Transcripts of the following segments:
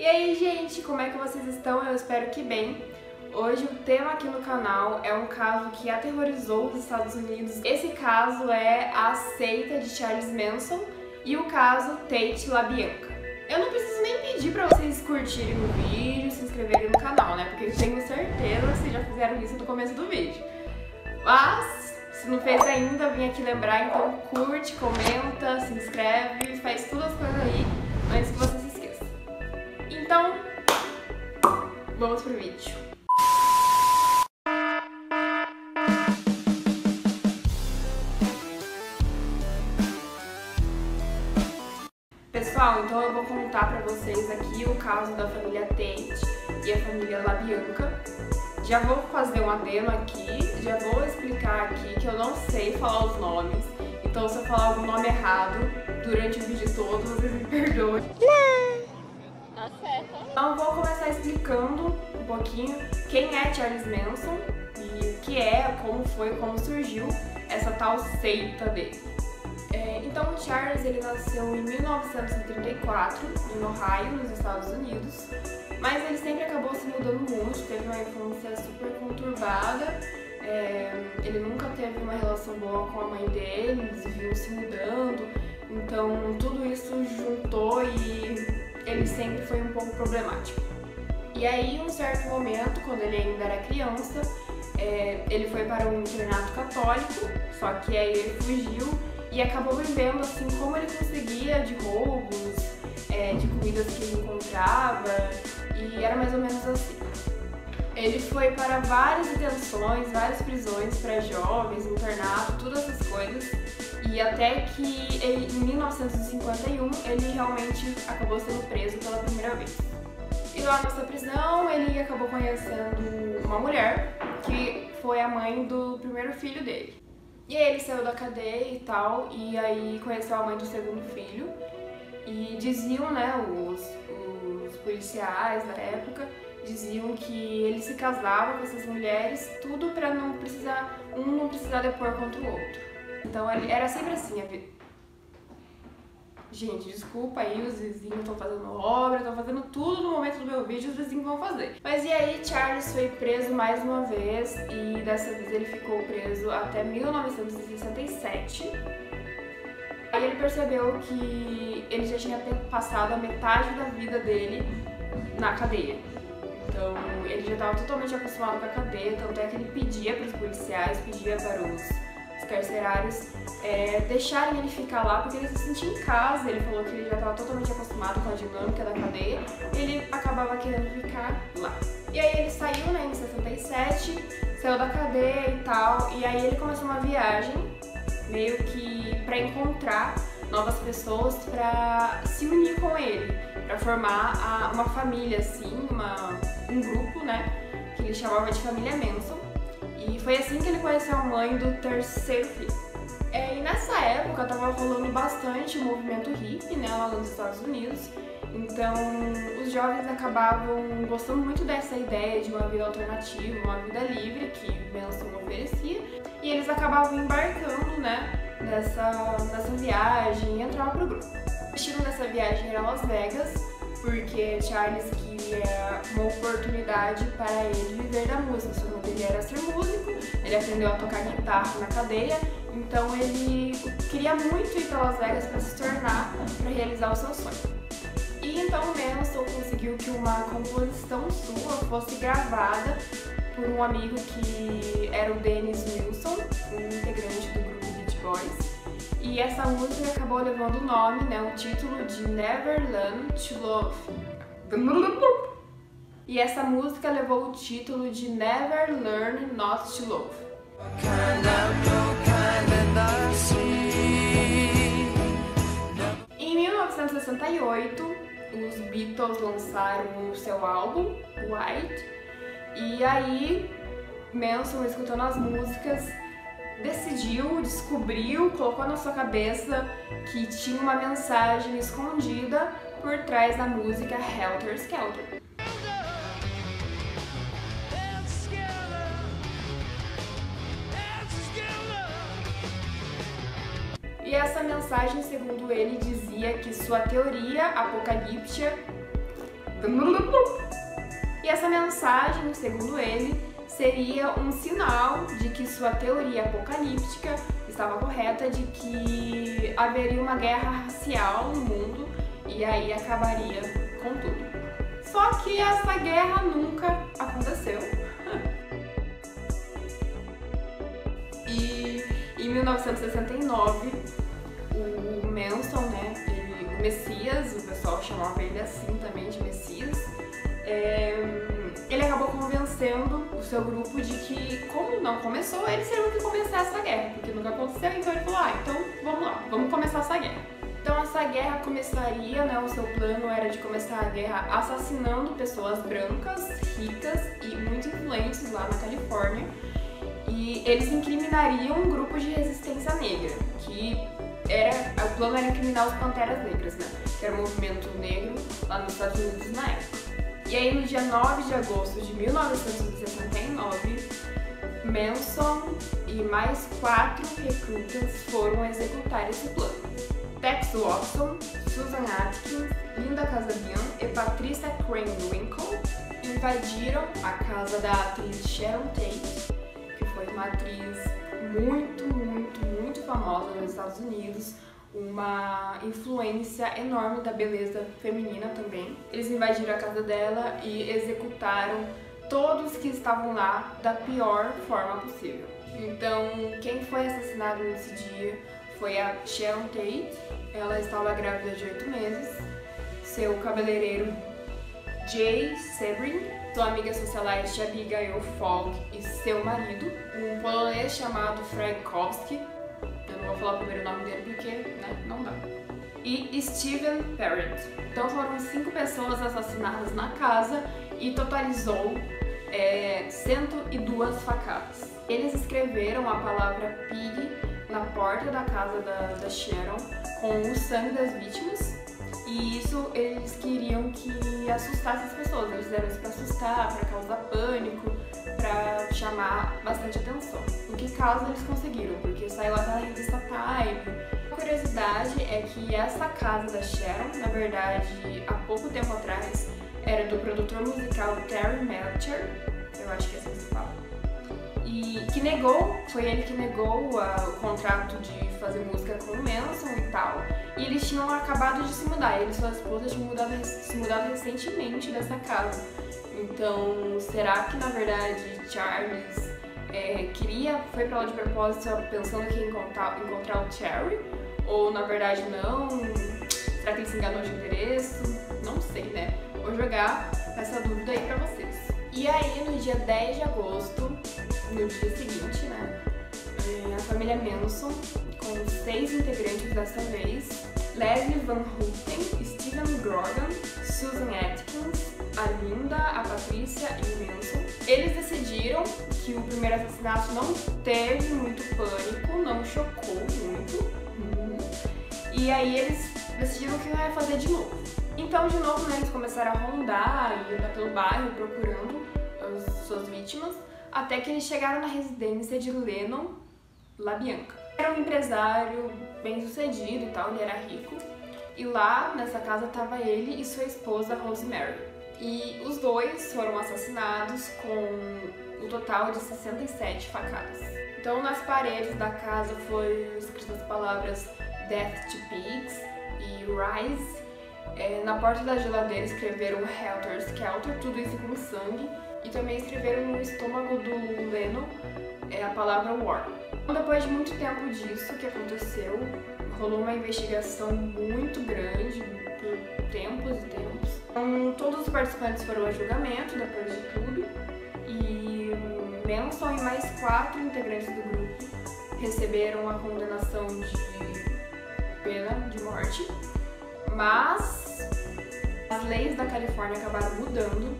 E aí, gente, como é que vocês estão? Eu espero que bem. Hoje o tema aqui no canal é um caso que aterrorizou os Estados Unidos. Esse caso é a seita de Charles Manson e o caso Tate LaBianca. Eu não preciso nem pedir pra vocês curtirem o vídeo, se inscreverem no canal, né? Porque eu tenho certeza que vocês já fizeram isso no começo do vídeo. Mas, se não fez ainda, vim aqui lembrar, então curte, comenta, se inscreve, faz todas as coisas aí antes que você. Então, vamos pro vídeo. Pessoal, então eu vou contar pra vocês aqui o caso da família Tate e a família LaBianca. Já vou fazer um adeno aqui, já vou explicar aqui que eu não sei falar os nomes, então se eu falar algum nome errado durante o vídeo todo, vocês me perdoem. Certo. Então vou começar explicando um pouquinho quem é Charles Manson e o que é, como foi, como surgiu essa tal seita dele. É, então o Charles ele nasceu em 1934 em Ohio, nos Estados Unidos, mas ele sempre acabou se mudando muito, teve uma infância super conturbada, é, ele nunca teve uma relação boa com a mãe dele, eles viviam se mudando, então tudo isso juntou e ele sempre foi um pouco problemático. E aí, em um certo momento, quando ele ainda era criança, é, ele foi para um internato católico, só que aí ele fugiu e acabou vivendo assim como ele conseguia de roubos, é, de comidas que ele encontrava e era mais ou menos assim. Ele foi para várias detenções, várias prisões para jovens, internato, todas essas coisas e até que em 1951 ele realmente acabou sendo preso pela primeira vez. E lá nessa prisão ele acabou conhecendo uma mulher que foi a mãe do primeiro filho dele. E aí ele saiu da cadeia e tal, e aí conheceu a mãe do segundo filho. E diziam, né, os, os policiais da época, diziam que ele se casava com essas mulheres, tudo pra não precisar, um não precisar depor contra o outro. Então era sempre assim. Gente, desculpa aí, os vizinhos estão fazendo obra, estão fazendo tudo no momento do meu vídeo, os vizinhos vão fazer. Mas e aí, Charles foi preso mais uma vez e dessa vez ele ficou preso até 1967. Aí ele percebeu que ele já tinha passado a metade da vida dele na cadeia. Então ele já estava totalmente acostumado com a cadeia, tanto é que ele pedia para os policiais, pedia para os carcerários é, deixarem ele ficar lá porque ele se sentia em casa, ele falou que ele já estava totalmente acostumado com a dinâmica da cadeia, ele acabava querendo ficar lá. E aí ele saiu né, em 67, saiu da cadeia e tal, e aí ele começou uma viagem meio que para encontrar novas pessoas para se unir com ele, para formar a, uma família assim, uma, um grupo, né, que ele chamava de família Manson. E foi assim que ele conheceu a mãe do terceiro filho. É, e nessa época tava rolando bastante o movimento hippie, né, lá nos Estados Unidos. Então, os jovens acabavam gostando muito dessa ideia de uma vida alternativa, uma vida livre que Manson oferecia. E eles acabavam embarcando, né, nessa, nessa viagem e entravam pro grupo. O destino dessa viagem era Las Vegas, porque Charles queria uma oportunidade para ele viver da música. O sonho dele era ser músico, ele aprendeu a tocar guitarra na cadeia, então ele queria muito ir para Las Vegas para se tornar, para realizar o seu sonho. E então Manson conseguiu que uma composição sua fosse gravada por um amigo que era o Dennis Wilson, um integrante do grupo Beach Boys. E essa música acabou levando o nome, né, o título de Never Learn to Love. E essa música levou o título de Never Learn Not to Love. Em 1968, os Beatles lançaram o seu álbum, White, e aí Manson, escutando as músicas, decidiu, descobriu, colocou na sua cabeça que tinha uma mensagem escondida por trás da música Helter Skelter. E essa mensagem, segundo ele, dizia que sua teoria apocalíptica E essa mensagem, segundo ele, seria um sinal de que sua teoria apocalíptica estava correta, de que haveria uma guerra racial no mundo e aí acabaria com tudo. Só que essa guerra nunca aconteceu. e em 1969, o Manson, né, ele, o Messias, o pessoal chamava ele assim também de Messias, é, convencendo o seu grupo de que, como não começou, eles teriam que começar essa guerra, porque nunca aconteceu, então ele falou, ah, então vamos lá, vamos começar essa guerra. Então essa guerra começaria, né, o seu plano era de começar a guerra assassinando pessoas brancas, ricas e muito influentes lá na Califórnia. E eles incriminariam um grupo de resistência negra, que era, o plano era incriminar os Panteras Negras, né, que era o movimento negro lá nos Estados Unidos na época. E aí no dia 9 de agosto de 1969, Manson e mais quatro recrutas foram executar esse plano. Tex Watson, Susan Atkins, Linda Casabian e Patricia Crane Winkle invadiram a casa da atriz Sharon Tate, que foi uma atriz muito, muito, muito famosa nos Estados Unidos, uma influência enorme da beleza feminina também. Eles invadiram a casa dela e executaram todos que estavam lá da pior forma possível. Então, quem foi assassinado nesse dia foi a Sharon Tate. Ela estava grávida de oito meses. Seu cabeleireiro Jay Sebring, sua amiga socialite Abigail Fogg e seu marido, um polonês chamado Kowski. Vou falar o primeiro nome dele porque, né, não dá. E Steven Parent. Então foram cinco pessoas assassinadas na casa e totalizou é, 102 facadas. Eles escreveram a palavra pig na porta da casa da, da Sharon com o sangue das vítimas. E isso eles queriam que assustasse as pessoas. Eles fizeram isso pra assustar, pra causar pânico, pra chamar bastante atenção. O que caso eles conseguiram, saiu até na revista Time. A curiosidade é que essa casa da Sharon, na verdade, há pouco tempo atrás, era do produtor musical Terry Melcher. Eu acho que é assim que se fala e que negou, foi ele que negou uh, o contrato de fazer música com o Manson e tal. E eles tinham acabado de se mudar, ele e sua esposa tinham mudado, se mudado recentemente dessa casa. Então, será que na verdade Charles é, queria, foi pra lá de propósito pensando que ia encontrar, encontrar o Cherry? Ou na verdade não? Será que ele se enganou de endereço? Não sei, né? Vou jogar essa dúvida aí pra vocês. E aí, no dia 10 de agosto, no dia seguinte, né? É, a família Manson, com seis integrantes dessa vez, Leslie Van Houten, Steven Grogan, Susan Atkins, a Linda, a Patrícia e o Manson. Eles decidiram que o primeiro assassinato não teve muito pânico, não chocou muito. E aí eles decidiram que ia fazer de novo. Então, de novo, né, eles começaram a rondar e andar pelo bairro procurando as suas vítimas até que eles chegaram na residência de Lennon LaBianca. Era um empresário bem sucedido e tal, ele era rico, e lá nessa casa estava ele e sua esposa Rosemary. E os dois foram assassinados com um total de 67 facadas. Então nas paredes da casa foram escritas as palavras Death to Pigs e Rise. É, na porta da geladeira escreveram Helter Skelter, tudo isso com sangue e também escreveram no estômago do Leno é, a palavra War. Então, depois de muito tempo disso que aconteceu, rolou uma investigação muito grande por tempos e tempos. Então, todos os participantes foram a julgamento depois de tudo. E Manson e mais quatro integrantes do grupo receberam a condenação de pena de morte, mas as leis da Califórnia acabaram mudando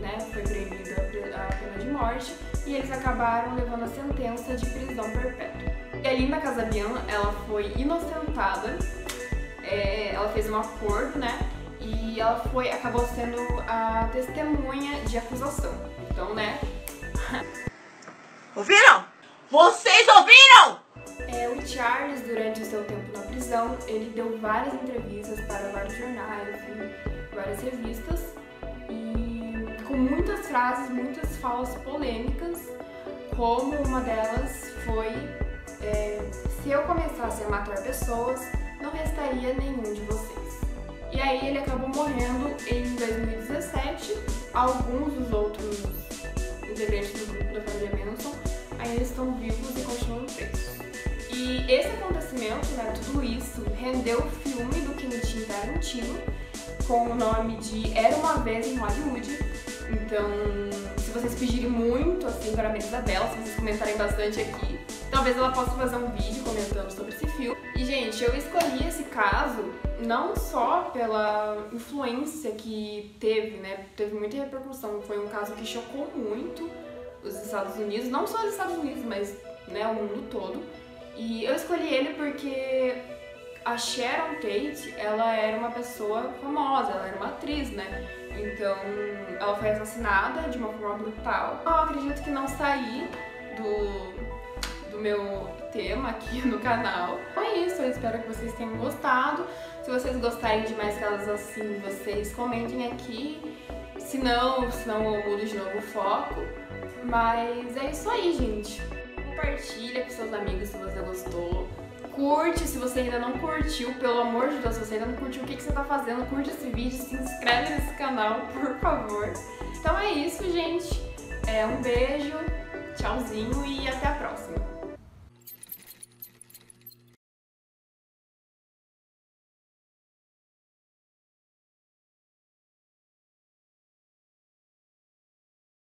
né, foi proibida a pena de morte. E eles acabaram levando a sentença de prisão perpétua. E a Linda Casabian, ela foi inocentada, é, ela fez um acordo, né, e ela foi, acabou sendo a testemunha de acusação. Então, né... Ouviram? Vocês ouviram? É, o Charles, durante o seu tempo na prisão, ele deu várias entrevistas para vários jornais e várias revistas e com muitas frases, muitas falas polêmicas, como uma delas foi é, se eu começasse a matar pessoas, não restaria nenhum de vocês. E aí ele acabou morrendo em 2017. Alguns dos outros integrantes do grupo da família Manson ainda estão vivos e continuam presos. E esse acontecimento, né, tudo isso, rendeu o filme do Quentin Tarantino com o nome de Era Uma Vez em Hollywood. Então, se vocês pedirem muito, assim, para a Isabela, se vocês comentarem bastante aqui, talvez ela possa fazer um vídeo comentando sobre esse filme. E, gente, eu escolhi esse caso não só pela influência que teve, né? Teve muita repercussão. Foi um caso que chocou muito os Estados Unidos, não só os Estados Unidos, mas né, o mundo todo. E eu escolhi ele porque a Sharon Tate, ela era uma pessoa famosa, ela era uma atriz, né? Então, ela foi assassinada de uma forma brutal. Eu acredito que não saí do, do meu tema aqui no canal. Então é isso, eu espero que vocês tenham gostado. Se vocês gostarem de mais casos assim, vocês comentem aqui. Se não, se não eu mudo de novo o foco. Mas é isso aí, gente. Compartilha com seus amigos se você gostou. Curte se você ainda não curtiu, pelo amor de Deus, se você ainda não curtiu, o que, que você tá fazendo? Curte esse vídeo, se inscreve nesse canal, por favor. Então é isso, gente. É, um beijo, tchauzinho e até a próxima.